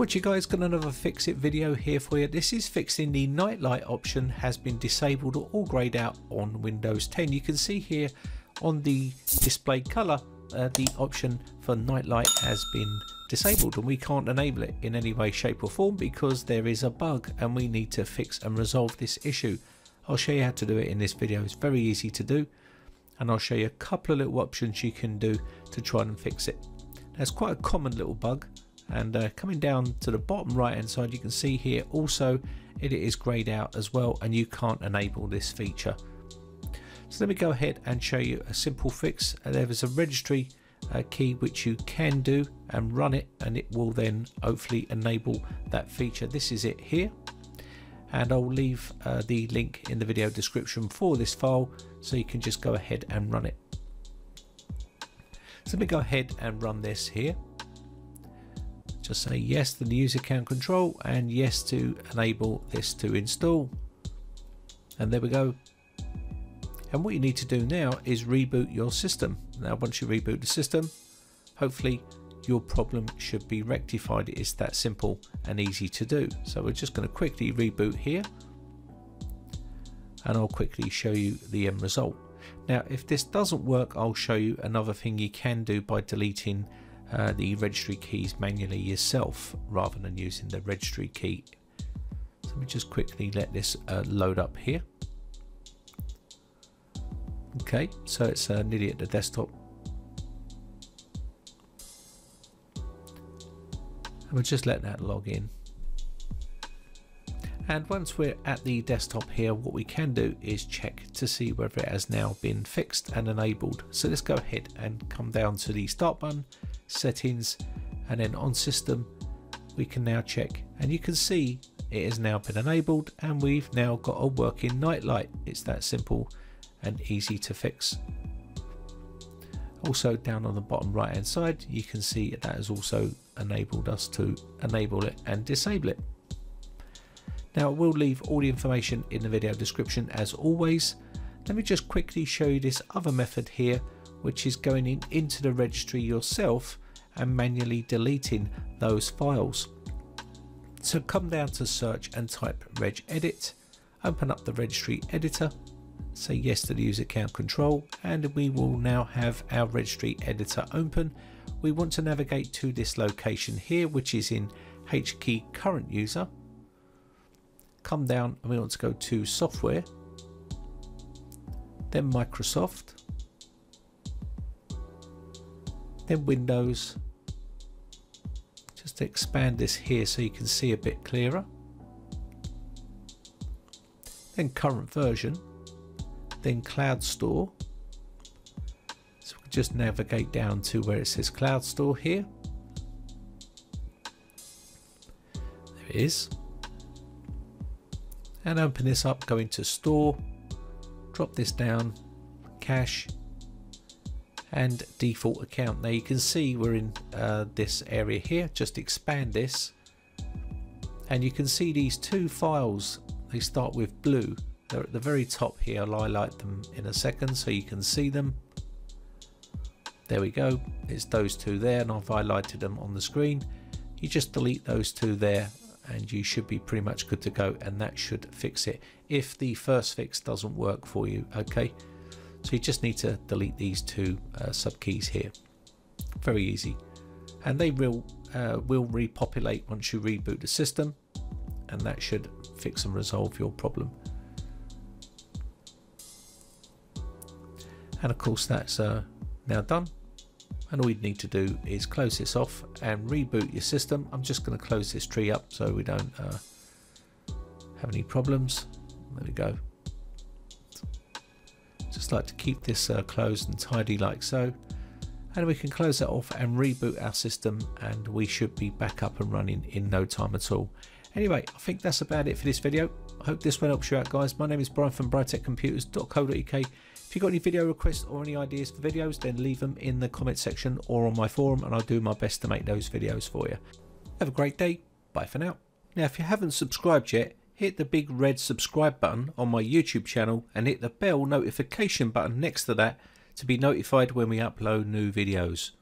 What you guys got another fix it video here for you. This is fixing the nightlight option has been disabled or grayed out on Windows 10. You can see here on the display color uh, the option for nightlight has been disabled and we can't enable it in any way shape or form because there is a bug and we need to fix and resolve this issue. I'll show you how to do it in this video. It's very easy to do and I'll show you a couple of little options you can do to try and fix it. That's quite a common little bug and uh, coming down to the bottom right hand side you can see here also it is grayed out as well and you can't enable this feature. So let me go ahead and show you a simple fix. There is a registry uh, key which you can do and run it and it will then hopefully enable that feature. This is it here. And I'll leave uh, the link in the video description for this file so you can just go ahead and run it. So let me go ahead and run this here just say yes to the user account control and yes to enable this to install. And there we go. And what you need to do now is reboot your system. Now once you reboot the system hopefully your problem should be rectified. It's that simple and easy to do. So we're just going to quickly reboot here. And I'll quickly show you the end result. Now if this doesn't work I'll show you another thing you can do by deleting uh, the registry keys manually yourself rather than using the registry key. So let me just quickly let this uh, load up here. Okay, so it's uh, nearly at the desktop. And we'll just let that log in. And once we're at the desktop here, what we can do is check to see whether it has now been fixed and enabled. So let's go ahead and come down to the start button settings and then on system we can now check. And you can see it has now been enabled and we've now got a working nightlight it's that simple and easy to fix. Also down on the bottom right hand side you can see that has also enabled us to enable it and disable it now we'll leave all the information in the video description as always let me just quickly show you this other method here which is going in, into the registry yourself and manually deleting those files. So come down to search and type regedit, open up the registry editor, say yes to the user account control and we will now have our registry editor open. We want to navigate to this location here which is in HKey current user. Come down and we want to go to software, then Microsoft, then Windows. Just to expand this here so you can see a bit clearer. Then current version then cloud store. So we can just navigate down to where it says cloud store here. There it is and open this up go into store drop this down cache, and default account. Now you can see we're in uh, this area here, just expand this and you can see these two files, they start with blue. They're at the very top here, I'll highlight them in a second so you can see them. There we go, it's those two there and I've highlighted them on the screen. You just delete those two there and you should be pretty much good to go and that should fix it if the first fix doesn't work for you okay so you just need to delete these two uh, sub keys here. Very easy. And they will, uh, will repopulate once you reboot the system and that should fix and resolve your problem. And of course that's uh, now done. And all you need to do is close this off and reboot your system. I'm just going to close this tree up so we don't uh, have any problems. There we go. Just like to keep this uh, closed and tidy like so. And we can close that off and reboot our system and we should be back up and running in no time at all. Anyway I think that's about it for this video. I hope this one helps you out guys. My name is Brian from briteccomputers.co.uk if you've got any video requests or any ideas for videos, then leave them in the comment section or on my forum and I'll do my best to make those videos for you. Have a great day. Bye for now. Now, if you haven't subscribed yet, hit the big red subscribe button on my YouTube channel and hit the bell notification button next to that to be notified when we upload new videos.